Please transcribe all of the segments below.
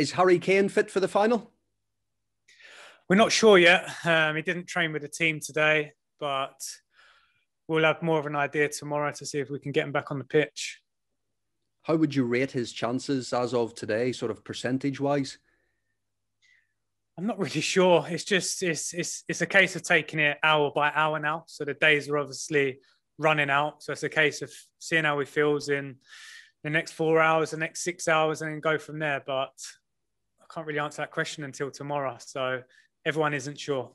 Is Harry Kane fit for the final? We're not sure yet. Um, he didn't train with the team today, but we'll have more of an idea tomorrow to see if we can get him back on the pitch. How would you rate his chances as of today, sort of percentage wise? I'm not really sure. It's just it's it's it's a case of taking it hour by hour now. So the days are obviously running out. So it's a case of seeing how he feels in the next four hours, the next six hours, and then go from there. But can't really answer that question until tomorrow. So everyone isn't sure.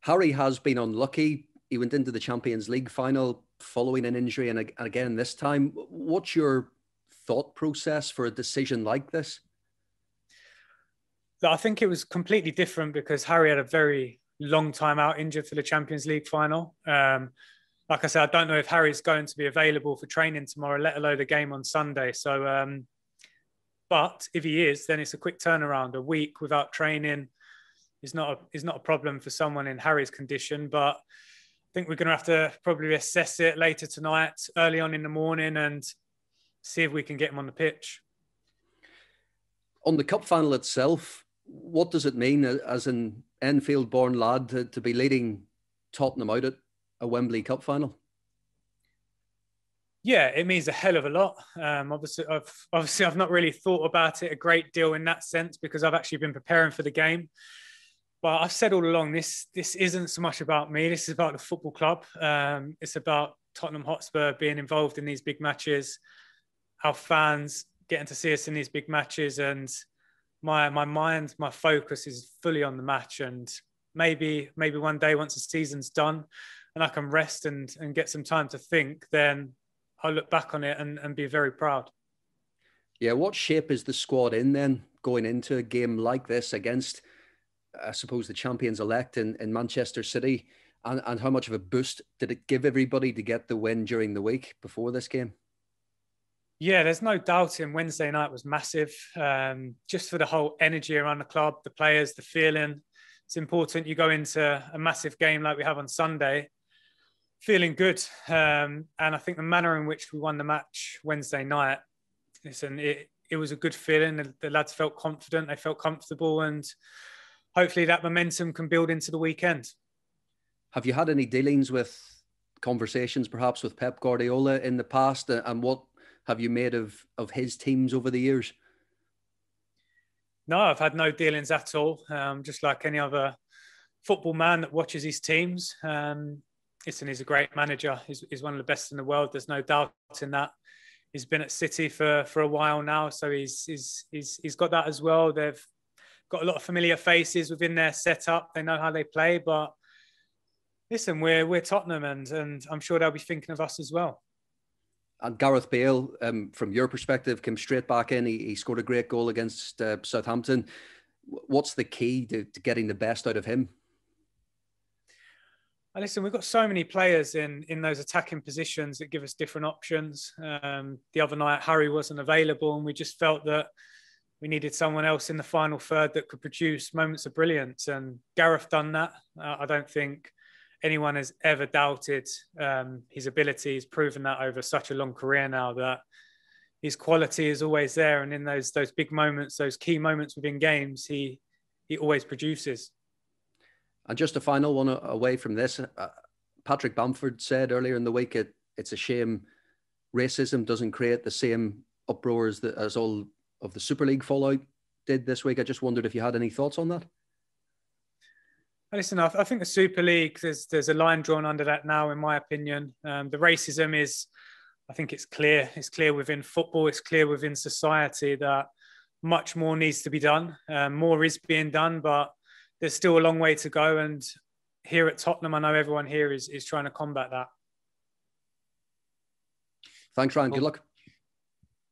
Harry has been unlucky. He went into the Champions League final following an injury, and again this time. What's your thought process for a decision like this? I think it was completely different because Harry had a very long time out injured for the Champions League final. Um, like I said, I don't know if Harry's going to be available for training tomorrow, let alone the game on Sunday. So, um, but if he is, then it's a quick turnaround. A week without training is not a, is not a problem for someone in Harry's condition. But I think we're going to have to probably assess it later tonight, early on in the morning, and see if we can get him on the pitch. On the cup final itself, what does it mean as an Enfield-born lad to, to be leading Tottenham out at a Wembley Cup final? Yeah, it means a hell of a lot. Um, obviously, I've obviously I've not really thought about it a great deal in that sense because I've actually been preparing for the game. But I've said all along this this isn't so much about me. This is about the football club. Um, it's about Tottenham Hotspur being involved in these big matches, our fans getting to see us in these big matches, and my my mind, my focus is fully on the match. And maybe maybe one day once the season's done, and I can rest and, and get some time to think, then I'll look back on it and, and be very proud. Yeah, what shape is the squad in then going into a game like this against, I suppose, the champions elect in, in Manchester City? And, and how much of a boost did it give everybody to get the win during the week before this game? Yeah, there's no doubting Wednesday night was massive. Um, just for the whole energy around the club, the players, the feeling. It's important you go into a massive game like we have on Sunday feeling good. Um, and I think the manner in which we won the match Wednesday night, listen, it, it was a good feeling. The, the lads felt confident, they felt comfortable, and hopefully that momentum can build into the weekend. Have you had any dealings with conversations perhaps with Pep Guardiola in the past? And what have you made of, of his teams over the years? No, I've had no dealings at all. Um, just like any other football man that watches his teams. Um, listen, he's a great manager. He's, he's one of the best in the world. There's no doubt in that. He's been at City for, for a while now, so he's, he's, he's, he's got that as well. They've got a lot of familiar faces within their setup. They know how they play, but listen, we're, we're Tottenham and, and I'm sure they'll be thinking of us as well. And Gareth Bale, um, from your perspective, came straight back in. He, he scored a great goal against uh, Southampton. What's the key to, to getting the best out of him? Listen, we've got so many players in in those attacking positions that give us different options. Um, the other night, Harry wasn't available, and we just felt that we needed someone else in the final third that could produce moments of brilliance. And Gareth done that. Uh, I don't think anyone has ever doubted um, his ability. He's proven that over such a long career now that his quality is always there. And in those those big moments, those key moments within games, he he always produces. And just a final one away from this, uh, Patrick Bamford said earlier in the week it, it's a shame racism doesn't create the same uproar as, the, as all of the Super League fallout did this week. I just wondered if you had any thoughts on that. Listen, I think the Super League, there's, there's a line drawn under that now, in my opinion. Um, the racism is, I think it's clear. It's clear within football, it's clear within society that much more needs to be done. Um, more is being done, but there's still a long way to go. And here at Tottenham, I know everyone here is, is trying to combat that. Thanks, Ryan. Good luck.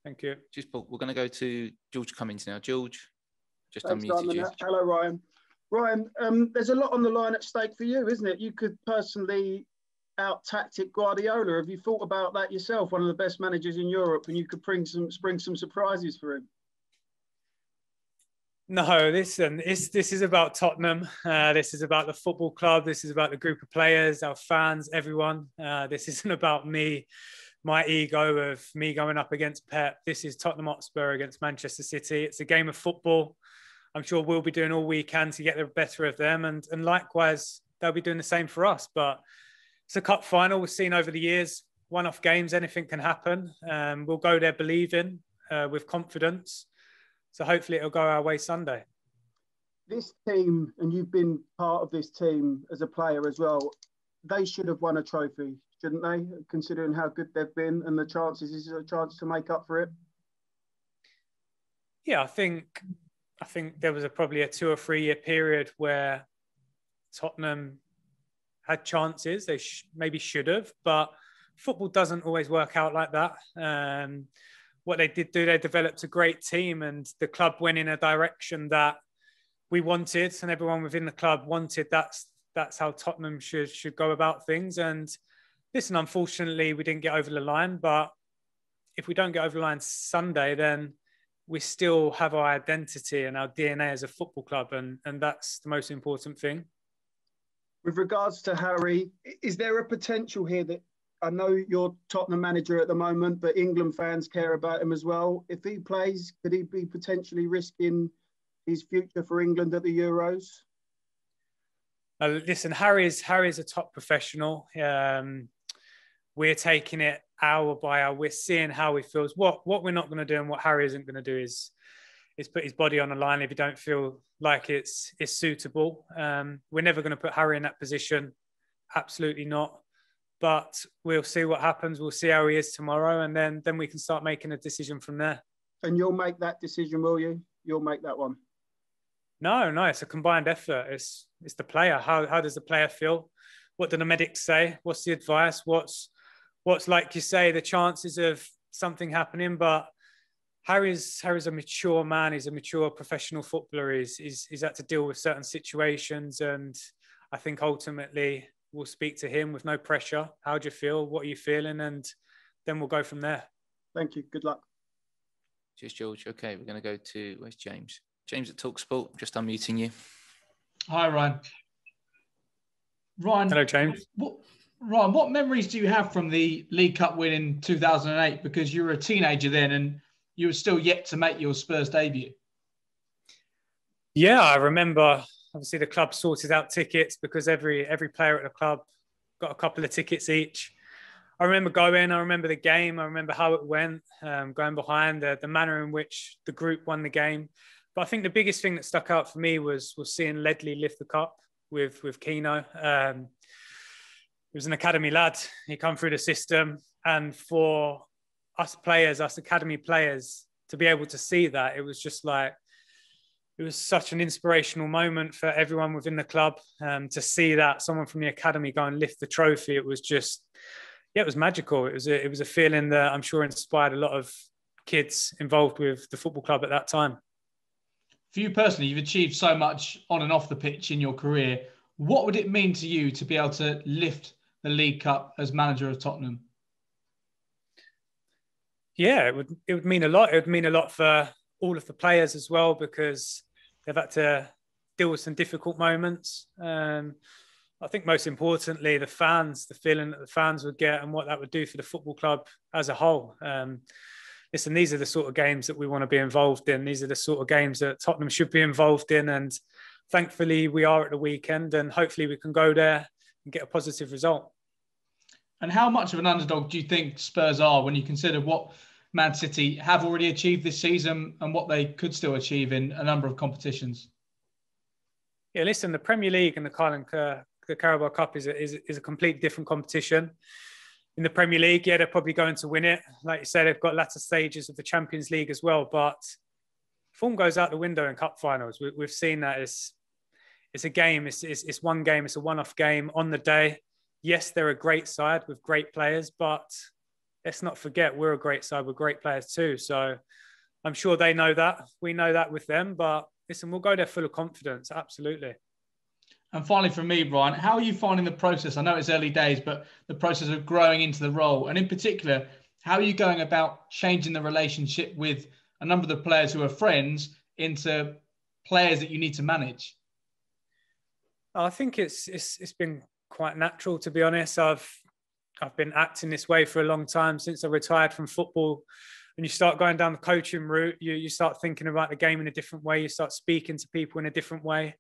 Thank you. Just we're going to go to George Cummings now. George, just Thanks, unmuted you. Hello, Ryan. Ryan, um, there's a lot on the line at stake for you, isn't it? You could personally out tactic Guardiola. Have you thought about that yourself? One of the best managers in Europe, and you could bring some bring some surprises for him. No, listen, this this is about Tottenham. Uh, this is about the football club. This is about the group of players, our fans, everyone. Uh, this isn't about me my ego of me going up against Pep. This is Tottenham Hotspur against Manchester City. It's a game of football. I'm sure we'll be doing all we can to get the better of them, and and likewise they'll be doing the same for us. But it's a cup final. We've seen over the years, one-off games, anything can happen. Um, we'll go there believing, uh, with confidence. So hopefully it'll go our way Sunday. This team, and you've been part of this team as a player as well. They should have won a trophy shouldn't they? Considering how good they've been and the chances, is a chance to make up for it? Yeah, I think I think there was a, probably a two or three year period where Tottenham had chances. They sh- maybe should have, but football doesn't always work out like that. Um, what they did do, they developed a great team, and the club went in a direction that we wanted, and everyone within the club wanted. That's that's how Tottenham should should go about things, and listen, unfortunately, we didn't get over the line, but if we don't get over the line Sunday, then we still have our identity and our DNA as a football club, and, and that's the most important thing. With regards to Harry, is there a potential here that I know you're Tottenham manager at the moment, but England fans care about him as well? If he plays, could he be potentially risking his future for England at the Euros? Uh, listen, Harry's Harry's a top professional. Um, we're taking it hour by hour. We're seeing how he feels. What what we're not going to do and what Harry isn't going to do is is put his body on the line if he don't feel like it's it's suitable. Um, we're never going to put Harry in that position. Absolutely not. But we'll see what happens. We'll see how he is tomorrow, and then then we can start making a decision from there. And you'll make that decision, will you? You'll make that one. No, no, it's a combined effort. It's it's the player. How how does the player feel? What do the medics say? What's the advice? What's what's like you say the chances of something happening but harry's harry's a mature man he's a mature professional footballer he's, he's, he's had to deal with certain situations and i think ultimately we'll speak to him with no pressure. How do you feel? What are you feeling? And then we'll go from there. Thank you. Good luck. Cheers george. Okay we're going to go to where's james? James at talksport just unmuting you. Hi ryan. Ryan hello james. what Ryan, what memories do you have from the League Cup win in 2008? Because you were a teenager then and you were still yet to make your Spurs debut. Yeah, I remember. Obviously, the club sorted out tickets because every every player at the club got a couple of tickets each. I remember going. I remember the game. I remember how it went. Um, going behind the, the manner in which the group won the game. But I think the biggest thing that stuck out for me was was seeing Ledley lift the cup with with Keano. Um, he was an academy lad. He come through the system, and for us players, us academy players, to be able to see that, it was just like it was such an inspirational moment for everyone within the club um, to see that someone from the academy go and lift the trophy. It was just, yeah, it was magical. It was a, it was a feeling that I'm sure inspired a lot of kids involved with the football club at that time. For you personally, you've achieved so much on and off the pitch in your career. What would it mean to you to be able to lift the League Cup as manager of Tottenham? Yeah, it would it would mean a lot. It would mean a lot for all of the players as well because they've had to deal with some difficult moments. Um, I think most importantly, the fans, the feeling that the fans would get and what that would do for the football club as a whole. Um, listen, these are the sort of games that we want to be involved in. These are the sort of games that Tottenham should be involved in. And thankfully, we are at the weekend, and hopefully, we can go there and get a positive result. And how much of an underdog do you think Spurs are when you consider what Man City have already achieved this season and what they could still achieve in a number of competitions? Yeah, listen, the Premier League and the Carling, uh, the Carabao Cup is a, is, is a completely different competition. In the Premier League, yeah, they're probably going to win it. Like you said, they've got latter stages of the Champions League as well, but form goes out the window in cup finals. We, have seen that it's it's a game. It's, it's, it's one game. It's a one-off game on the day yes, they're a great side with great players, but let's not forget we're a great side with great players too. So I'm sure they know that. We know that with them, but listen, we'll go there full of confidence. Absolutely. And finally, from me, Brian, how are you finding the process? I know it's early days, but the process of growing into the role, and in particular, how are you going about changing the relationship with a number of the players who are friends into players that you need to manage? I think it's it's it's been quite natural to be honest. I've I've been acting this way for a long time since I retired from football. And you start going down the coaching route, you, you start thinking about the game in a different way. You start speaking to people in a different way.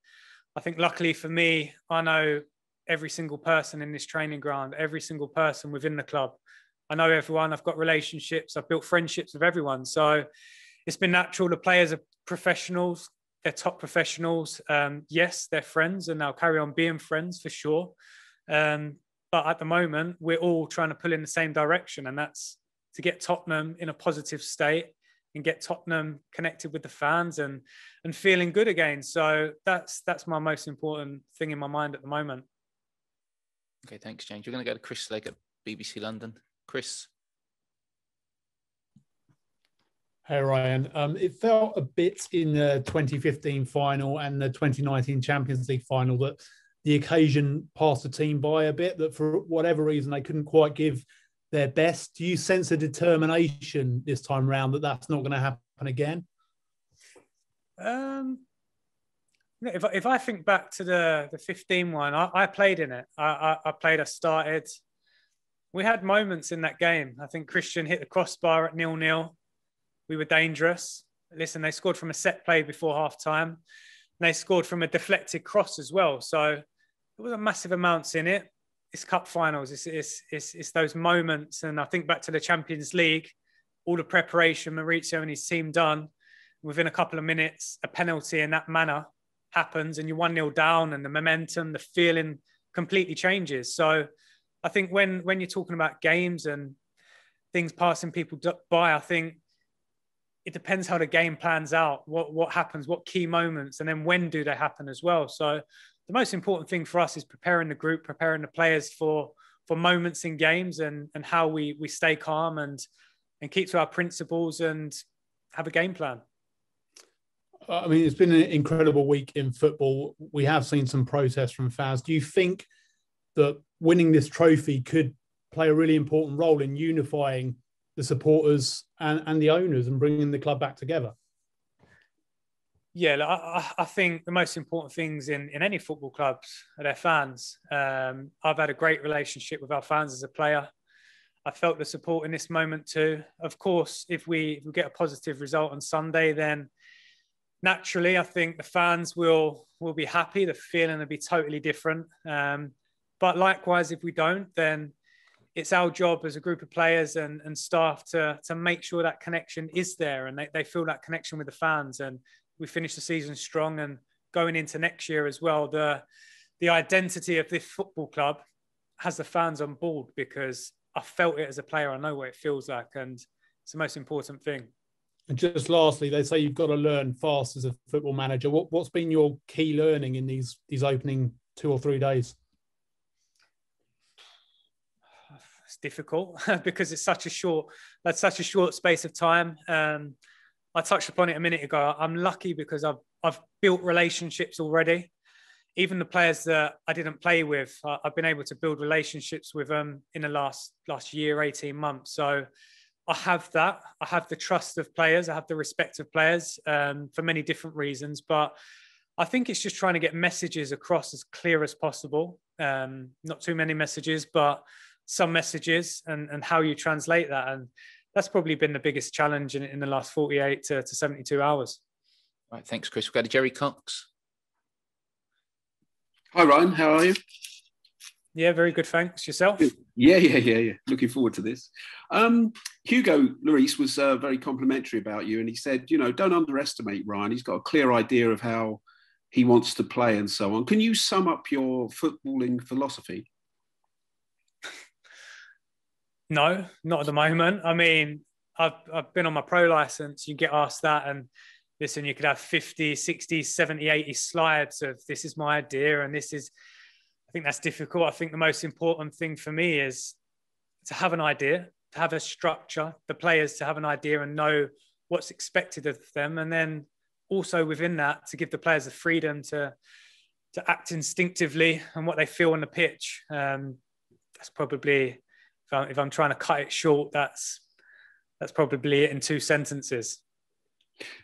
I think, luckily for me, I know every single person in this training ground, every single person within the club. I know everyone. I've got relationships. I've built friendships with everyone. So it's been natural. The players are professionals. They're top professionals. Um, yes, they're friends, and they'll carry on being friends for sure. Um, but at the moment, we're all trying to pull in the same direction, and that's to get Tottenham in a positive state and get Tottenham connected with the fans and and feeling good again. So that's that's my most important thing in my mind at the moment. Okay, thanks, James. You're going to go to Chris Slegg at BBC London. Chris. Hey Ryan, um, it felt a bit in the 2015 final and the 2019 Champions League final that the occasion passed the team by a bit. That for whatever reason they couldn't quite give their best. Do you sense a determination this time around that that's not going to happen again? Um, if if I think back to the the 15 one, I, I played in it. I, I, I played. I started. We had moments in that game. I think Christian hit the crossbar at nil nil we were dangerous. Listen, they scored from a set play before half time. They scored from a deflected cross as well. So there was a massive amounts in it. It's cup finals. It's, it's, it's, it's those moments. And I think back to the Champions League, all the preparation Mauricio and his team done. Within a couple of minutes, a penalty in that manner happens and you're 1 0 down and the momentum, the feeling completely changes. So I think when, when you're talking about games and things passing people by, I think it depends how the game plans out, what what happens, what key moments, and then when do they happen as well. So the most important thing for us is preparing the group, preparing the players for for moments in games and and how we we stay calm and and keep to our principles and have a game plan. Uh, I mean, it's been an incredible week in football. We have seen some protests from fans. Do you think that winning this trophy could play a really important role in unifying the supporters and, and the owners and bringing the club back together? Yeah, I, I think the most important things in, in any football clubs are their fans. Um, I've had a great relationship with our fans as a player. I felt the support in this moment too. Of course, if we, if we get a positive result on Sunday, then naturally, I think the fans will will be happy. The feeling will be totally different. Um, but likewise, if we don't, then it's our job as a group of players and, and staff to, to make sure that connection is there and they, they feel that connection with the fans. And we finish the season strong and going into next year as well. The, the identity of this football club has the fans on board because I felt it as a player. I know what it feels like. And it's the most important thing. And just lastly, they say you've got to learn fast as a football manager. What, what's been your key learning in these these opening two or three days? it's difficult because it's such a short that's such a short space of time. Um, I touched upon it a minute ago. I'm lucky because I've I've built relationships already. Even the players that I didn't play with, I've been able to build relationships with them in the last last year, 18 months. So I have that. I have the trust of players. I have the respect of players um, for many different reasons. But I think it's just trying to get messages across as clear as possible. Um, not too many messages, but some messages and, and how you translate that. And that's probably been the biggest challenge in, in the last 48 to, to 72 hours. All right, thanks, Chris. We've got Jerry Cox. Hi, Ryan. How are you? Yeah, very good. Thanks. Yourself? Yeah, yeah, yeah, yeah. Looking forward to this. Um, Hugo Lloris was uh, very complimentary about you, and he said, you know, don't underestimate Ryan. He's got a clear idea of how he wants to play and so on. Can you sum up your footballing philosophy? No, not at the moment. I mean, I've, I've been on my pro license. You get asked that, and listen, you could have 50, 60, 70, 80 slides of this is my idea, and this is, I think that's difficult. I think the most important thing for me is to have an idea, to have a structure, the players to have an idea and know what's expected of them. And then also within that, to give the players the freedom to, to act instinctively and what they feel on the pitch. Um, that's probably If I'm trying to cut it short, that's that's probably it in two sentences.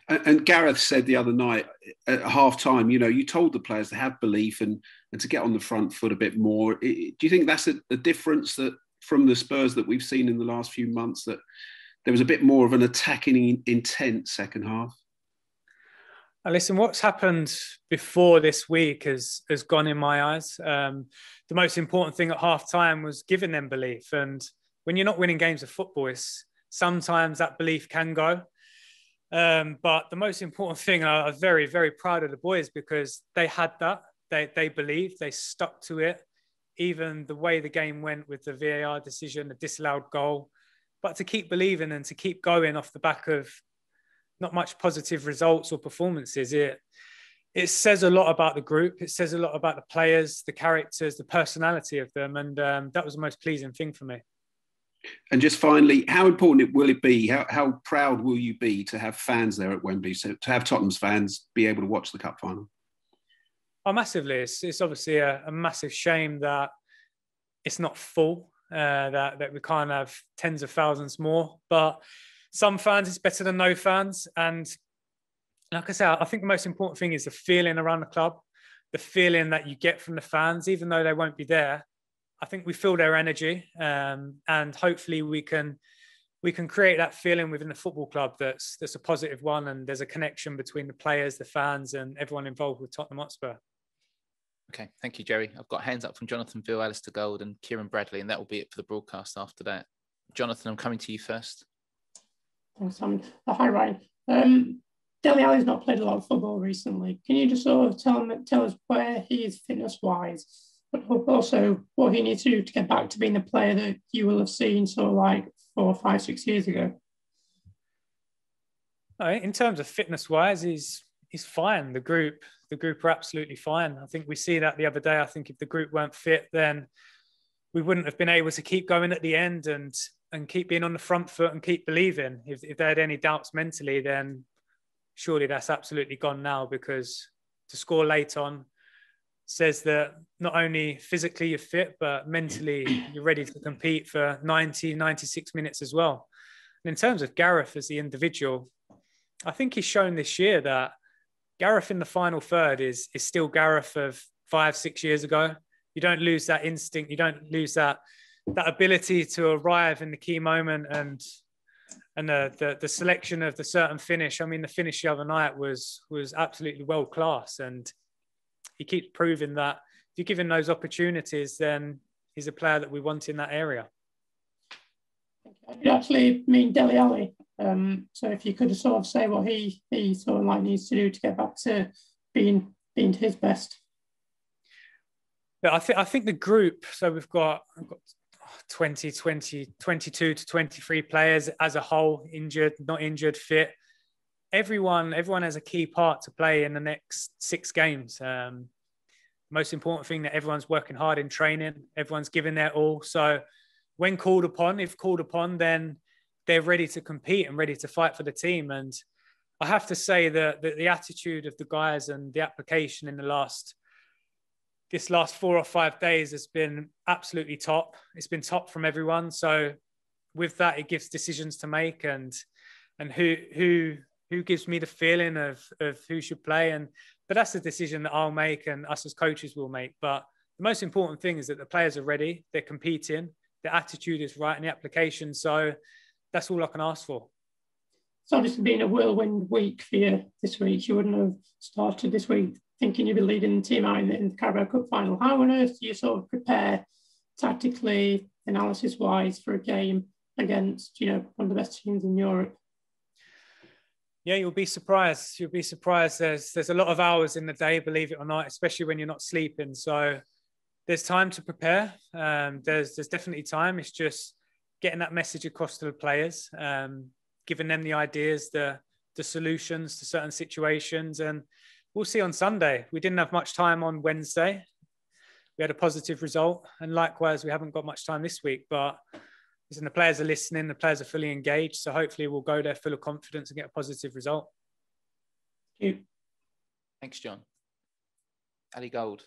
And, and Gareth said the other night at half time, you know, you told the players to have belief and and to get on the front foot a bit more. Do you think that's a, a difference that from the Spurs that we've seen in the last few months that there was a bit more of an attacking intent second half? And listen, what's happened before this week has has gone in my eyes. Um, the most important thing at half time was giving them belief. And when you're not winning games of football, it's, sometimes that belief can go. Um, but the most important thing, I am very, very proud of the boys because they had that. They, they believed, they stuck to it. Even the way the game went with the VAR decision, the disallowed goal, but to keep believing and to keep going off the back of not much positive results or performances, it it says a lot about the group. It says a lot about the players, the characters, the personality of them, and um, that was the most pleasing thing for me. And just finally, how important will it be? How, how proud will you be to have fans there at Wembley? So to have Tottenham's fans be able to watch the cup final? Oh, massively. It's, it's obviously a, a massive shame that it's not full, uh, that, that we can't have tens of thousands more. But some fans, it's better than no fans. And like I said, I think the most important thing is the feeling around the club, the feeling that you get from the fans, even though they won't be there. I think we feel their energy, um, and hopefully we can we can create that feeling within the football club that's that's a positive one, and there's a connection between the players, the fans, and everyone involved with Tottenham Hotspur. Okay, thank you, Jerry. I've got hands up from Jonathan Veal, Alasdair Gold, and Kieran Bradley, and that will be it for the broadcast after that. Jonathan, I'm coming to you first. Thanks, Sam. Uh, hi, Ryan. Um, Dele Alli's not played a lot of football recently. Can you just sort of tell, tell us where he is fitness wise? but also what he needs to do to get back to being the player that you will have seen sort of like four, five, six years ago. In terms of fitness wise, he's he's fine. The group, the group are absolutely fine. I think we see that the other day. I think if the group weren't fit, then we wouldn't have been able to keep going at the end and and keep being on the front foot and keep believing. If, if they had any doubts mentally, then surely that's absolutely gone now because to score late on says that not only physically you're fit, but mentally you're ready to compete for 90, 96 minutes as well. And in terms of Gareth as the individual, I think he's shown this year that Gareth in the final third is, is still Gareth of five, six years ago. You don't lose that instinct, you don't lose that that ability to arrive in the key moment and and the, the, the selection of the certain finish. I mean, the finish the other night was was absolutely world class, and he keeps proving that if you give him those opportunities, then he's a player that we want in that area. You actually mean Dele Alli. Um, so if you could sort of say what he he sort of like needs to do to get back to being being his best. Yeah, I think I think the group. So we've got, I've got 20, 20, 22 to 23 players as a whole, injured, not injured, fit everyone everyone has a key part to play in the next six games. Um, most important thing that everyone's working hard in training, everyone's giving their all. So when called upon, if called upon, then they're ready to compete and ready to fight for the team. And I have to say that the, the attitude of the guys and the application in the last this last four or five days has been absolutely top. It's been top from everyone. So with that, it gives decisions to make and and who who who gives me the feeling of of who should play. And but that's the decision that I'll make and us as coaches will make. But the most important thing is that the players are ready. They're competing. The attitude is right in the application. So that's all I can ask for. It's obviously been a whirlwind week for you this week. You wouldn't have started this week thinking you'd be leading the team out in the, in the Carabao Cup final how on earth do you sort of prepare tactically analysis wise for a game against you know one of the best teams in Europe yeah, you'll be surprised. You'll be surprised. There's there's a lot of hours in the day, believe it or not, especially when you're not sleeping. So there's time to prepare. Um, there's there's definitely time. It's just getting that message across to the players, um, giving them the ideas, the the solutions to certain situations, and we'll see on Sunday. We didn't have much time on Wednesday. We had a positive result, and likewise, we haven't got much time this week, but and the players are listening, the players are fully engaged. So hopefully we'll go there full of confidence and get a positive result. Thank you. Thanks, John. Ali Gold.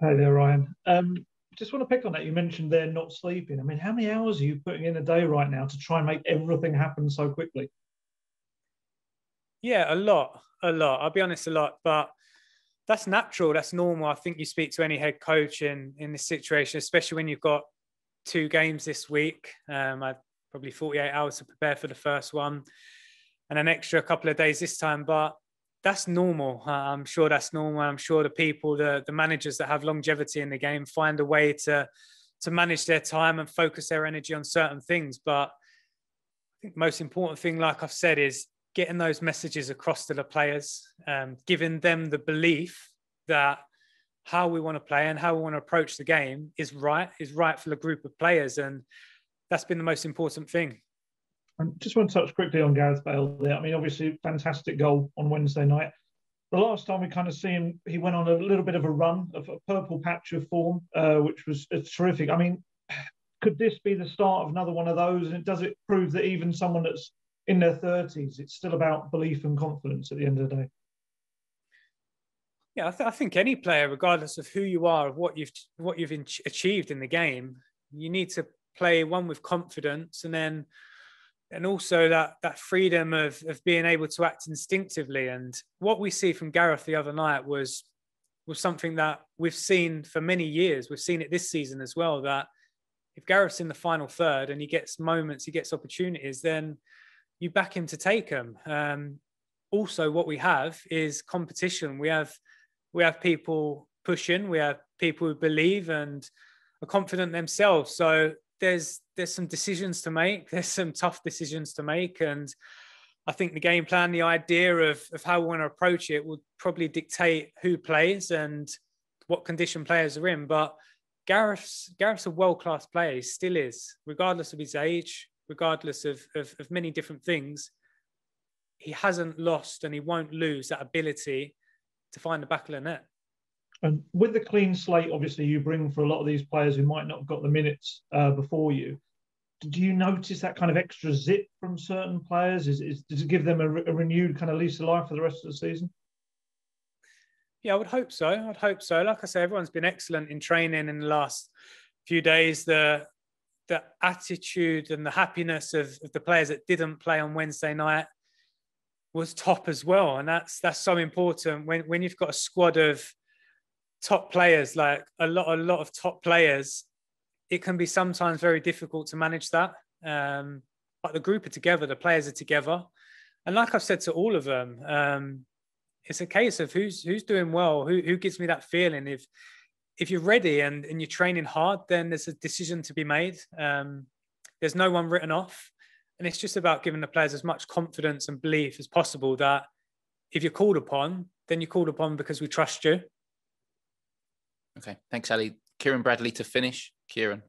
Hi there, Ryan. Um, just want to pick on that. You mentioned they're not sleeping. I mean, how many hours are you putting in a day right now to try and make everything happen so quickly? Yeah, a lot, a lot. I'll be honest, a lot. But that's natural. That's normal. I think you speak to any head coach in in this situation, especially when you've got two games this week. Um, I probably 48 hours to prepare for the first one, and an extra couple of days this time. But that's normal. I'm sure that's normal. I'm sure the people, the the managers that have longevity in the game, find a way to to manage their time and focus their energy on certain things. But I think the most important thing, like I've said, is getting those messages across to the players, um, giving them the belief that how we want to play and how we want to approach the game is right, is right for the group of players. And that's been the most important thing. I just want to touch quickly on Gareth Bale there. I mean, obviously, fantastic goal on Wednesday night. The last time we kind of see him, he went on a little bit of a run of a purple patch of form, uh, which was terrific. I mean, could this be the start of another one of those? And does it prove that even someone that's in their 30s, it's still about belief and confidence at the end of the day. Yeah, I, th- I think any player, regardless of who you are, of what you've what you've in- achieved in the game, you need to play one with confidence, and then and also that that freedom of of being able to act instinctively. And what we see from Gareth the other night was was something that we've seen for many years. We've seen it this season as well. That if Gareth's in the final third and he gets moments, he gets opportunities, then you back him to take them. Um, also, what we have is competition. We have we have people pushing. We have people who believe and are confident themselves. So there's there's some decisions to make. There's some tough decisions to make, and I think the game plan, the idea of of how we want to approach it, will probably dictate who plays and what condition players are in. But Gareth's Gareth's a world class player. He still is, regardless of his age, regardless of, of, of many different things, he hasn't lost and he won't lose that ability to find the back of the net. And with the clean slate, obviously, you bring for a lot of these players who might not have got the minutes uh, before you. Do you notice that kind of extra zip from certain players? Is, is does it give them a, a renewed kind of lease of life for the rest of the season? Yeah, I would hope so. I'd hope so. Like I say, everyone's been excellent in training in the last few days. The the attitude and the happiness of, of the players that didn't play on Wednesday night was top as well. And that's that's so important when, when you've got a squad of top players, like a lot, a lot of top players, it can be sometimes very difficult to manage that. Um, but the group are together, the players are together. And like I've said to all of them, um, it's a case of who's who's doing well, who who gives me that feeling. If if you're ready and, and you're training hard, then there's a decision to be made. Um, there's no one written off. And it's just about giving the players as much confidence and belief as possible that if you're called upon, then you're called upon because we trust you. Okay. Thanks, Ali. Kieran Bradley to finish. Kieran.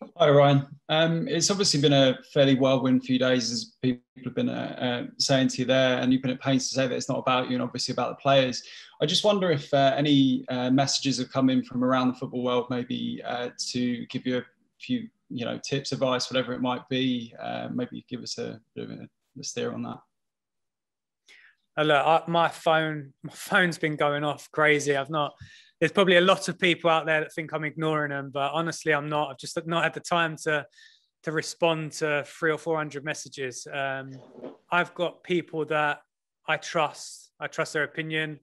Hi, Ryan. Um, it's obviously been a fairly whirlwind few days, as people have been uh, uh, saying to you there, and you've been at pains to say that it's not about you and obviously about the players. I just wonder if uh, any uh, messages have come in from around the football world, maybe uh, to give you a few, you know, tips, advice, whatever it might be. Uh, maybe give us a bit of a, a steer on that. look, I, my phone, my phone's been going off crazy. I've not there's probably a lot of people out there that think I'm ignoring them, but honestly, I'm not. I've just not had the time to to respond to three or four hundred messages. Um, I've got people that I trust. I trust their opinion.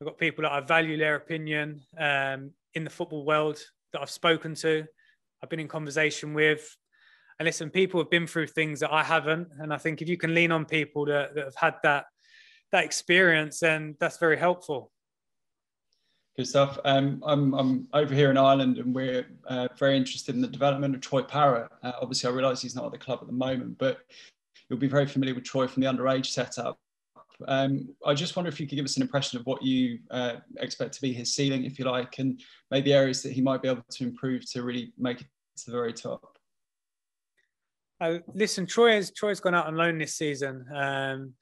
I've got people that I value their opinion um, in the football world that I've spoken to. I've been in conversation with. And listen, people have been through things that I haven't. And I think if you can lean on people that, that have had that that experience, then that's very helpful. Good stuff. Um, I'm, I'm over here in Ireland and we're uh, very interested in the development of Troy Parrott. Uh, obviously, I realise he's not at the club at the moment, but you'll be very familiar with Troy from the underage setup. Um, I just wonder if you could give us an impression of what you uh, expect to be his ceiling, if you like, and maybe areas that he might be able to improve to really make it to the very top. Uh, listen, Troy has Troy's gone out on loan this season. Um,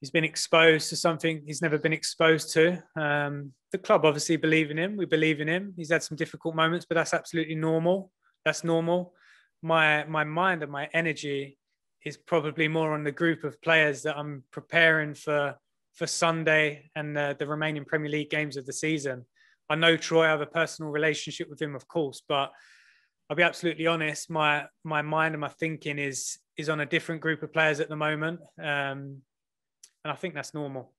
he's been exposed to something he's never been exposed to. Um, the club obviously believe in him. We believe in him. He's had some difficult moments, but that's absolutely normal. That's normal. My my mind and my energy is probably more on the group of players that I'm preparing for for Sunday and the, the remaining Premier League games of the season. I know Troy. I have a personal relationship with him, of course, but I'll be absolutely honest. My my mind and my thinking is is on a different group of players at the moment. Um, and I think that's normal.